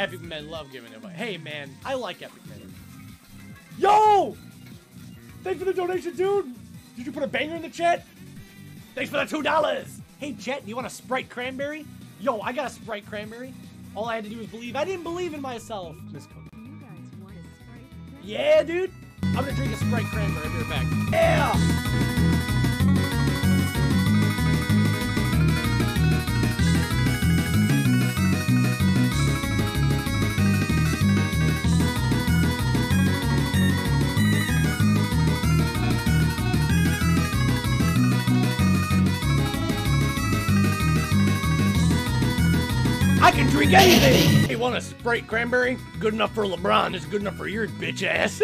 Epic Men love giving advice. Hey, man, I like Epic Men. Yo! Thanks for the donation, dude. Did you put a banger in the chat? Thanks for the two dollars. Hey, chat, do you want a Sprite cranberry? Yo, I got a Sprite cranberry. All I had to do was believe. I didn't believe in myself. Miss Coke. You guys want a Sprite? Yeah, dude. I'm gonna drink a Sprite cranberry. I'll be right back. Yeah. I can drink anything. Hey, want a Sprite cranberry? Good enough for LeBron. It's good enough for your bitch ass.